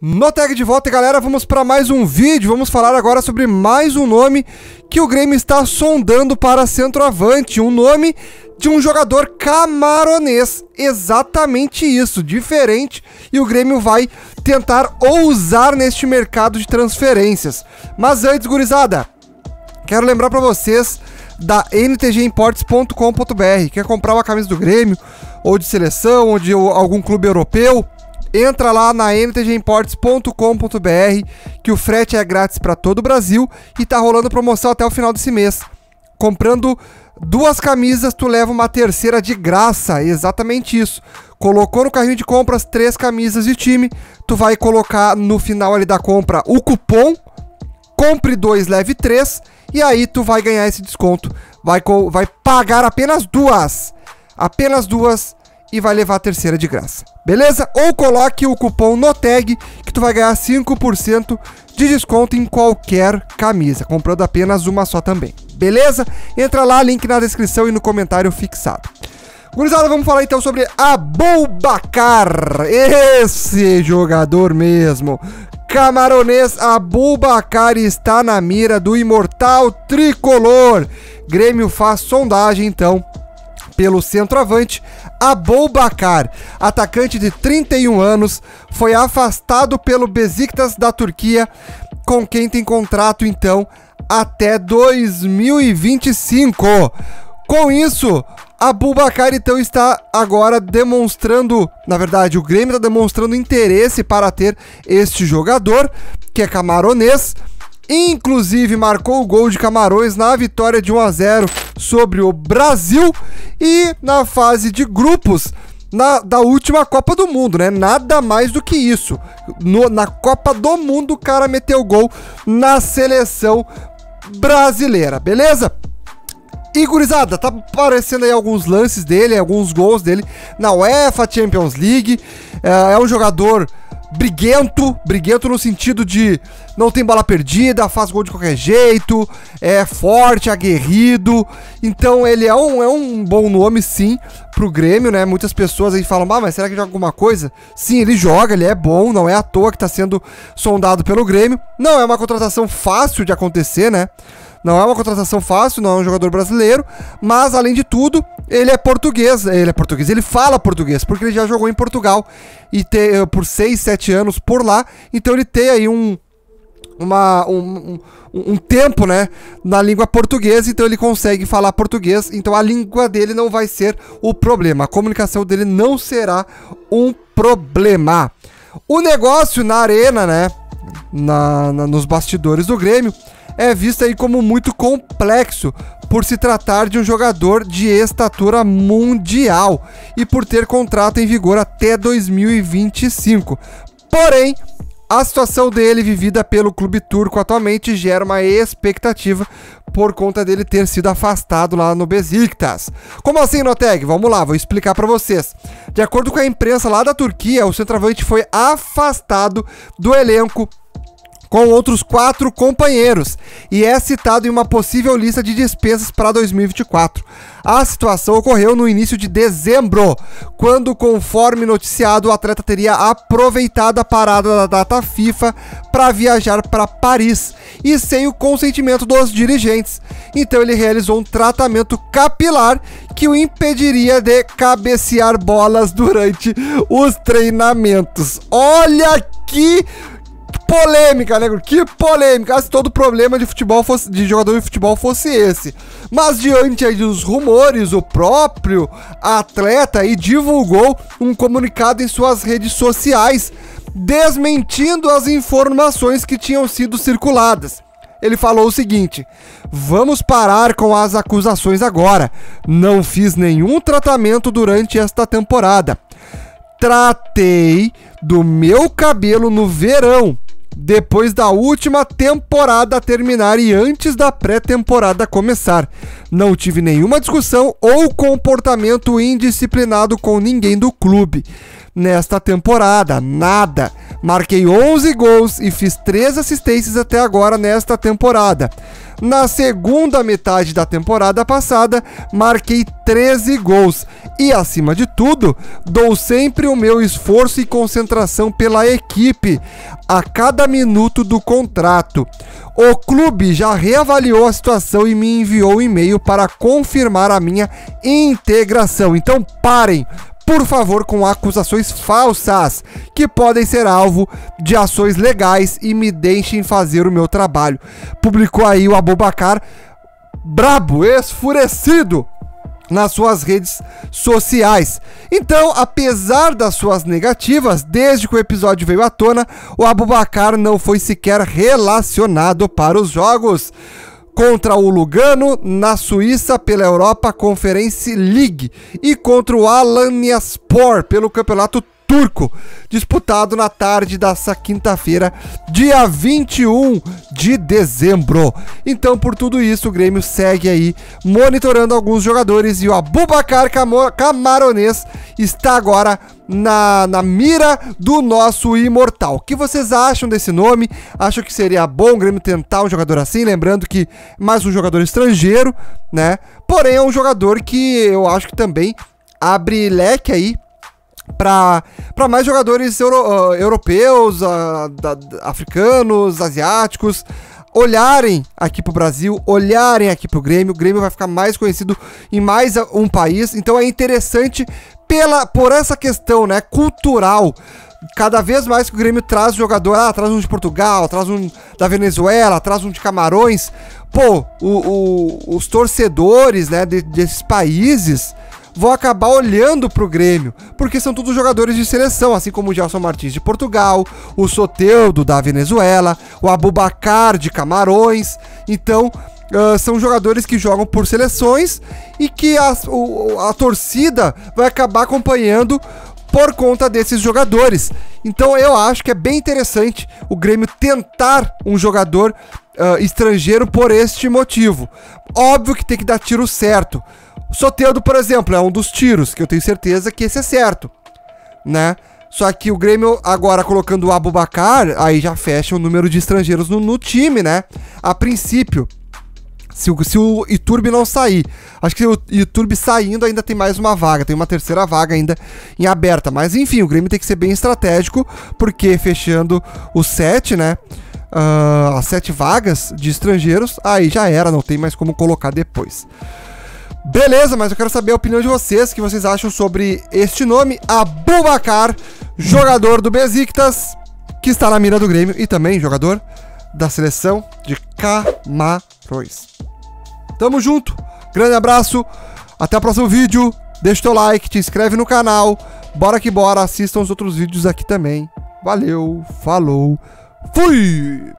No tag de volta, galera, vamos para mais um vídeo. Vamos falar agora sobre mais um nome que o Grêmio está sondando para centroavante. Um nome de um jogador camaronês. Exatamente isso, diferente. E o Grêmio vai tentar ousar neste mercado de transferências. Mas antes, gurizada, quero lembrar para vocês da ntgimports.com.br. Quer comprar uma camisa do Grêmio, ou de seleção, ou de algum clube europeu? Entra lá na ntgimports.com.br que o frete é grátis para todo o Brasil e tá rolando promoção até o final desse mês. Comprando duas camisas, tu leva uma terceira de graça. Exatamente isso. Colocou no carrinho de compras três camisas de time, tu vai colocar no final ali da compra o cupom compre dois, leve três e aí tu vai ganhar esse desconto. Vai, vai pagar apenas duas. Apenas duas e vai levar a terceira de graça. Beleza? Ou coloque o cupom no tag que tu vai ganhar 5% de desconto em qualquer camisa, comprando apenas uma só também. Beleza? Entra lá, link na descrição e no comentário fixado. Gurizada, vamos falar então sobre Abubakar. Esse jogador mesmo. Camaronês Abubakar está na mira do imortal tricolor. Grêmio faz sondagem então pelo centroavante Abubakar, atacante de 31 anos, foi afastado pelo Besiktas da Turquia, com quem tem contrato então até 2025. Com isso, Abubakar então está agora demonstrando, na verdade, o Grêmio está demonstrando interesse para ter este jogador, que é camaronês. Inclusive marcou o gol de Camarões na vitória de 1 a 0 sobre o Brasil e na fase de grupos na, da última Copa do Mundo, né? Nada mais do que isso. No, na Copa do Mundo, o cara meteu gol na seleção brasileira, beleza? E gurizada, tá aparecendo aí alguns lances dele, alguns gols dele na UEFA Champions League. É, é um jogador briguento, briguento no sentido de não tem bola perdida, faz gol de qualquer jeito, é forte, aguerrido. Então ele é um, é um bom nome sim pro Grêmio, né? Muitas pessoas aí falam: "Ah, mas será que joga alguma coisa?". Sim, ele joga, ele é bom, não é à toa que tá sendo sondado pelo Grêmio. Não é uma contratação fácil de acontecer, né? Não é uma contratação fácil, não é um jogador brasileiro, mas além de tudo, ele é português. Ele é português, ele fala português, porque ele já jogou em Portugal e te, eh, por 6, 7 anos por lá. Então ele tem aí um, uma, um, um, um, tempo, né, na língua portuguesa, então ele consegue falar português, então a língua dele não vai ser o problema, a comunicação dele não será um problema. O negócio na arena, né, na, na nos bastidores do Grêmio, é visto aí como muito complexo por se tratar de um jogador de estatura mundial e por ter contrato em vigor até 2025. Porém, a situação dele vivida pelo clube turco atualmente gera uma expectativa por conta dele ter sido afastado lá no Besiktas. Como assim, Noteg? Vamos lá, vou explicar para vocês. De acordo com a imprensa lá da Turquia, o centroavante foi afastado do elenco com outros quatro companheiros e é citado em uma possível lista de despesas para 2024. A situação ocorreu no início de dezembro, quando, conforme noticiado, o atleta teria aproveitado a parada da data FIFA para viajar para Paris e sem o consentimento dos dirigentes. Então ele realizou um tratamento capilar que o impediria de cabecear bolas durante os treinamentos. Olha que polêmica, né? Que polêmica. Se todo problema de futebol fosse, de jogador de futebol fosse esse. Mas diante aí dos rumores, o próprio atleta aí divulgou um comunicado em suas redes sociais desmentindo as informações que tinham sido circuladas. Ele falou o seguinte: Vamos parar com as acusações agora. Não fiz nenhum tratamento durante esta temporada. Tratei do meu cabelo no verão depois da última temporada terminar e antes da pré-temporada começar. Não tive nenhuma discussão ou comportamento indisciplinado com ninguém do clube. Nesta temporada, nada. Marquei 11 gols e fiz 3 assistências até agora nesta temporada. Na segunda metade da temporada passada, marquei 13 gols e, acima de tudo, dou sempre o meu esforço e concentração pela equipe a cada minuto do contrato. O clube já reavaliou a situação e me enviou um e-mail para confirmar a minha integração. Então parem, por favor, com acusações falsas, que podem ser alvo de ações legais e me deixem fazer o meu trabalho. Publicou aí o Abubacar, brabo, esfurecido nas suas redes sociais. Então, apesar das suas negativas, desde que o episódio veio à tona, o Abubacar não foi sequer relacionado para os jogos contra o Lugano na Suíça pela Europa Conference League e contra o Alanyaspor pelo Campeonato Turco, disputado na tarde dessa quinta-feira, dia 21 de dezembro. Então, por tudo isso, o Grêmio segue aí monitorando alguns jogadores e o Abubacar Camaronês está agora na, na mira do nosso imortal. O que vocês acham desse nome? Acham que seria bom o Grêmio tentar um jogador assim? Lembrando que mais um jogador estrangeiro, né? Porém, é um jogador que eu acho que também abre leque aí para mais jogadores euro, uh, europeus, uh, da, africanos, asiáticos olharem aqui pro Brasil, olharem aqui pro Grêmio. O Grêmio vai ficar mais conhecido em mais um país. Então é interessante pela, por essa questão, né, cultural. Cada vez mais que o Grêmio traz jogador, ah, traz um de Portugal, traz um da Venezuela, traz um de Camarões. Pô, o, o, os torcedores, né, de, desses países vão acabar olhando pro Grêmio, porque são todos jogadores de seleção, assim como o Gelson Martins de Portugal, o Soteudo da Venezuela, o Abubacar de Camarões. Então, Uh, são jogadores que jogam por seleções e que a, o, a torcida vai acabar acompanhando por conta desses jogadores. Então eu acho que é bem interessante o Grêmio tentar um jogador uh, estrangeiro por este motivo. Óbvio que tem que dar tiro certo. O Soteudo, por exemplo, é um dos tiros que eu tenho certeza que esse é certo, né? Só que o Grêmio agora colocando o Abubacar, aí já fecha o número de estrangeiros no, no time, né? A princípio. Se o, se o Iturbe não sair. Acho que o Iturbe saindo ainda tem mais uma vaga, tem uma terceira vaga ainda em aberta. Mas enfim, o Grêmio tem que ser bem estratégico, porque fechando o 7, né? Uh, as sete vagas de estrangeiros, aí já era, não tem mais como colocar depois. Beleza, mas eu quero saber a opinião de vocês, o que vocês acham sobre este nome, Abubacar, jogador do Besiktas, que está na mira do Grêmio e também jogador da seleção de Camarões. Tamo junto, grande abraço, até o próximo vídeo, deixa o teu like, te inscreve no canal, bora que bora, assistam os outros vídeos aqui também. Valeu, falou, fui!